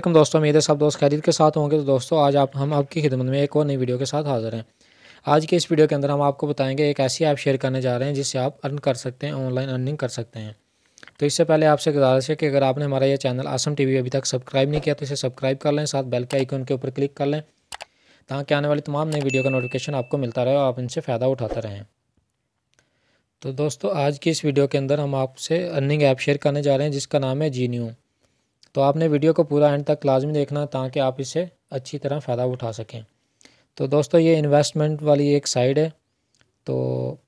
Welcome दोस्तों मेरे सब दोस्त खरीद के साथ होंगे। तो दोस्तों, आज आप, हम आपकी खिदमत में एक और नई वीडियो के साथ हाजिर हैं। आज की इस वीडियो के अंदर हम आपको बताएँगे एक ऐसी ऐप शेयर करने जा रहे हैं, जिससे आप अर्न कर सकते हैं, ऑनलाइन अर्निंग कर सकते हैं। तो इससे पहले आपसे गुजारिश है कि अगर आपने हमारा ये चैनल आसम टीवी अभी तक सब्सक्राइब नहीं किया तो इसे सब्सक्राइब कर लें, साथ बेल के आइकन के ऊपर क्लिक कर लें, ताकि आने वाली तमाम नई वीडियो का नोटिफिकेशन आपको मिलता रहे और आप इनसे फ़ायदा उठाते रहें। तो दोस्तों, आज की इस वीडियो के अंदर हम आपसे अर्निंग ऐप शेयर करने जा रहे हैं, जिसका नाम है जी न्यू तो आपने वीडियो को पूरा एंड तक लाजमी देखना ताकि आप इसे अच्छी तरह फ़ायदा उठा सकें। तो दोस्तों, ये इन्वेस्टमेंट वाली एक साइड है। तो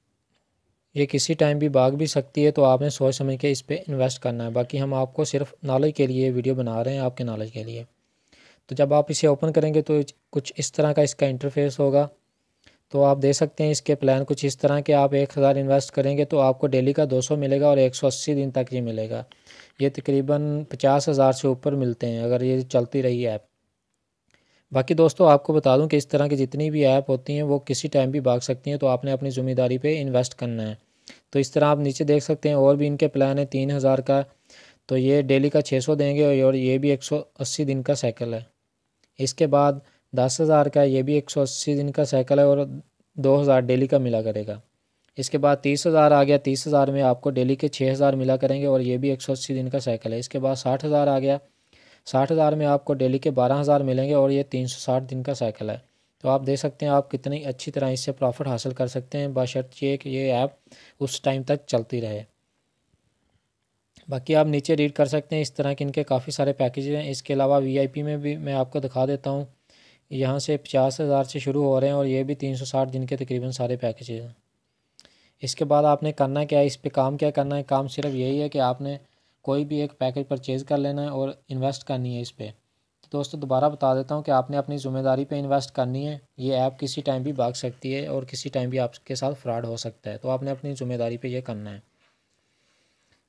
ये किसी टाइम भी भाग भी सकती है तो आपने सोच समझ के इस पर इन्वेस्ट करना है। बाकी हम आपको सिर्फ़ नॉलेज के लिए वीडियो बना रहे हैं, आपके नॉलेज के लिए। तो जब आप इसे ओपन करेंगे तो कुछ इस तरह का इसका इंटरफेस होगा। तो आप दे सकते हैं इसके प्लान कुछ इस तरह के, आप एक हज़ार इन्वेस्ट करेंगे तो आपको डेली का दो सौ मिलेगा और एक सौ अस्सी दिन तक ये मिलेगा। ये तकरीबन पचास हज़ार से ऊपर मिलते हैं अगर ये चलती रही ऐप बाकी दोस्तों, आपको बता दूँ कि इस तरह की जितनी भी ऐप होती हैं, वो किसी टाइम भी भाग सकती हैं तो आपने अपनी ज़िम्मेदारी पे इन्वेस्ट करना है। तो इस तरह आप नीचे देख सकते हैं और भी इनके प्लान है, तीन हज़ार का। तो ये डेली का छः सौ देंगे और ये भी एक सौ अस्सी दिन का साइकिल है। इसके बाद दस हज़ार का, ये भी एक सौ अस्सी दिन का साइकिल है और दो हज़ार डेली का मिला करेगा। इसके बाद तीस हज़ार आ गया। तीस हज़ार में आपको डेली के छः हज़ार मिला करेंगे और ये भी एक सौ अस्सी दिन का साइकिल है। इसके बाद साठ हज़ार आ गया। साठ हज़ार में आपको डेली के बारह हज़ार मिलेंगे और ये तीन सौ साठ दिन का साइकिल है। तो आप देख सकते हैं आप कितनी अच्छी तरह इससे प्रॉफिट हासिल कर सकते हैं। बशर्त ये कि ये ऐप उस टाइम तक चलती रहे। बाकी आप नीचे रीड कर सकते हैं। इस तरह के इनके काफ़ी सारे पैकेज हैं। इसके अलावा वीआईपी में भी मैं आपको दिखा देता हूँ। यहाँ से पचास हज़ार से शुरू हो रहे हैं और ये भी तीन सौ साठ दिन के तकरीबन सारे पैकेज हैं। इसके बाद आपने करना क्या है? इस पर काम क्या करना है? काम सिर्फ़ यही है कि आपने कोई भी एक पैकेज परचेज़ कर लेना है और इन्वेस्ट करनी है इस पर तो दोस्तों, दोबारा बता देता हूँ कि आपने अपनी ज़िम्मेदारी पे इन्वेस्ट करनी है। ये ऐप किसी टाइम भी भाग सकती है और किसी टाइम भी आपके साथ फ्रॉड हो सकता है। तो आपने अपनी ज़िम्मेदारी पे ये करना है।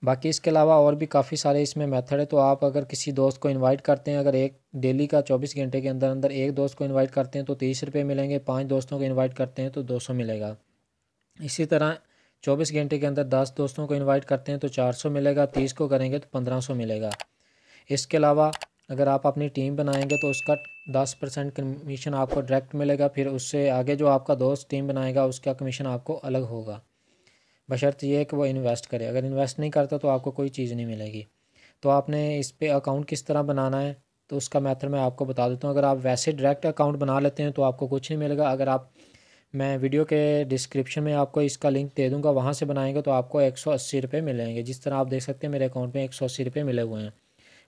बाकी इसके अलावा और भी काफ़ी सारे इसमें मेथड है तो आप अगर किसी दोस्त को इनवाइट करते हैं, अगर एक डेली का चौबीस घंटे के अंदर अंदर एक दोस्त को इनवाइट करते हैं तो तीस रुपये मिलेंगे, पाँच दोस्तों को इन्वाइट करते हैं तो दो सौ मिलेगा। इसी तरह चौबीस घंटे के अंदर दस दोस्तों को इनवाइट करते हैं तो चार सौ मिलेगा, तीस को करेंगे तो पंद्रह सौ मिलेगा। इसके अलावा अगर आप अपनी टीम बनाएँगे तो उसका दस परसेंट कमीशन आपको डायरेक्ट मिलेगा, फिर उससे आगे जो आपका दोस्त टीम बनाएगा, उसका कमीशन आपको अलग होगा। बशर्त ये कि वो इन्वेस्ट करे। अगर इन्वेस्ट नहीं करता तो आपको कोई चीज़ नहीं मिलेगी। तो आपने इस पर अकाउंट किस तरह बनाना है तो उसका मेथड मैं आपको बता देता हूँ। अगर आप वैसे डायरेक्ट अकाउंट बना लेते हैं तो आपको कुछ नहीं मिलेगा। अगर आप, मैं वीडियो के डिस्क्रिप्शन में आपको इसका लिंक दे दूँगा, वहाँ से बनाएँगे तो आपको एक सौ अस्सी रुपये मिलेंगे जिस तरह आप देख सकते हैं मेरे अकाउंट में एक सौ अस्सी रुपये मिले हुए हैं।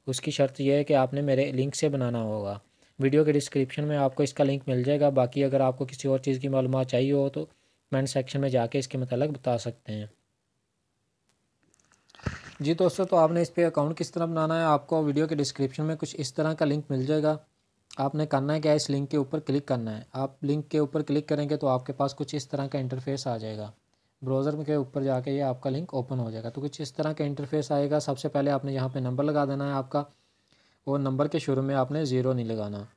उसकी शर्त यह है कि आपने मेरे लिंक से बनाना होगा। वीडियो के डिस्क्रिप्शन में आपको इसका लिंक मिल जाएगा। बाकी अगर आपको किसी और चीज़ की मालूम चाहिए हो तो कमेंट सेक्शन में जाके इसके मतलब बता सकते हैं। जी दोस्तों तो आपने इस पर अकाउंट किस तरह बनाना है, आपको वीडियो के डिस्क्रिप्शन में कुछ इस तरह का लिंक मिल जाएगा। आपने करना है क्या, इस लिंक के ऊपर क्लिक करना है। आप लिंक के ऊपर क्लिक करेंगे तो आपके पास कुछ इस तरह का इंटरफेस आ जाएगा। ब्राउज़र के ऊपर जाके ये आपका लिंक ओपन हो जाएगा। तो कुछ इस तरह का इंटरफेस आएगा। सबसे पहले आपने यहाँ पे नंबर लगा देना है आपका। और नंबर के शुरू में आपने ज़ीरो नहीं लगाना।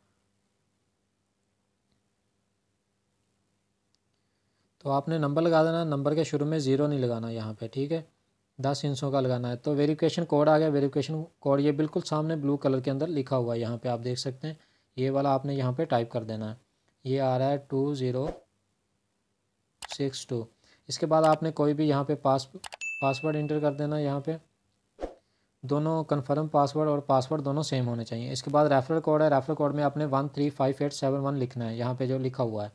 तो आपने नंबर लगा देना, नंबर के शुरू में ज़ीरो नहीं लगाना यहाँ पे, ठीक है? दस इंचों का लगाना है। तो वेरिफिकेशन कोड आ गया। वेरिफिकेशन कोड ये बिल्कुल सामने ब्लू कलर के अंदर लिखा हुआ है। यहाँ पे आप देख सकते हैं, ये वाला आपने यहाँ पे टाइप कर देना है। ये आ रहा है टू ज़ीरो सिक्स टू। इसके बाद आपने कोई भी यहाँ पे पास, पासवर्ड इंटर कर देना यहाँ पे। दोनों कन्फर्म पासवर्ड और पासवर्ड दोनों सेम होने चाहिए। इसके बाद रेफरल कोड है। रेफरल कोड में आपने one three five eight seven one लिखना है। यहाँ पे जो लिखा हुआ है।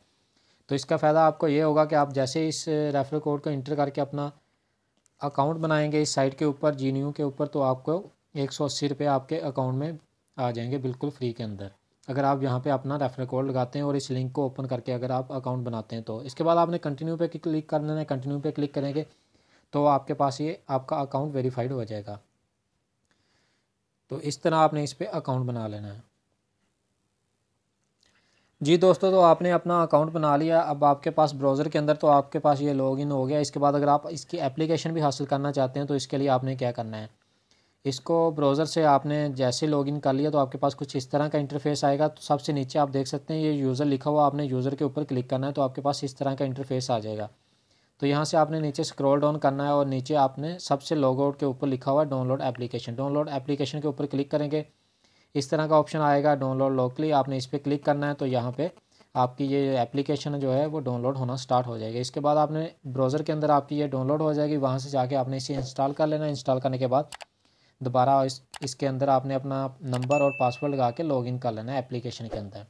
तो इसका फ़ायदा आपको ये होगा कि आप जैसे इस रेफरल कोड को इंटर करके अपना अकाउंट बनाएँगे इस साइट के ऊपर जी के ऊपर तो आपको एक सौ अस्सी रुपये आपके अकाउंट में आ जाएँगे बिल्कुल फ्री के अंदर। अगर आप यहाँ पे अपना रेफर कोड लगाते हैं और इस लिंक को ओपन करके अगर आप अकाउंट बनाते हैं तो। इसके बाद आपने कंटिन्यू पे क्लिक कर देना है कंटिन्यू पे क्लिक करेंगे तो आपके पास ये आपका अकाउंट वेरीफाइड हो जाएगा। तो इस तरह आपने इस पर अकाउंट बना लेना है। जी दोस्तों तो आपने अपना अकाउंट बना लिया। अब आपके पास ब्राउज़र के अंदर तो आपके पास ये लॉगिन हो गया। इसके बाद अगर आप इसकी एप्लीकेशन भी हासिल करना चाहते हैं तो इसके लिए आपने क्या करना है? इसको ब्राउज़र से आपने जैसे लॉगिन कर लिया तो आपके पास कुछ इस तरह का इंटरफेस आएगा। तो सबसे नीचे आप देख सकते हैं, ये यूज़र लिखा हुआ, आपने यूज़र के ऊपर क्लिक करना है तो आपके पास इस तरह का इंटरफेस आ जाएगा। तो यहाँ से आपने नीचे स्क्रॉल डाउन करना है, और नीचे आपने सबसे लॉग आउट के ऊपर लिखा हुआ डाउनलोड एप्लीकेशन डाउनलोड एप्लीकेशन के ऊपर क्लिक करेंगे। इस तरह का ऑप्शन आएगा डाउनलोड लोकली आपने इस पर क्लिक करना है तो यहाँ पर आपकी ये एप्लीकेशन जो है वो डाउनलोड होना स्टार्ट हो जाएगी। इसके बाद आपने ब्राउज़र के अंदर आपकी ये डाउनलोड हो जाएगी। वहाँ से जाके आपने इसे इंस्टॉल कर लेना। इंस्टॉल करने के बाद दोबारा इस, इसके अंदर आपने अपना नंबर और पासवर्ड लगा के लॉगिन कर लेना है एप्लीकेशन के अंदर।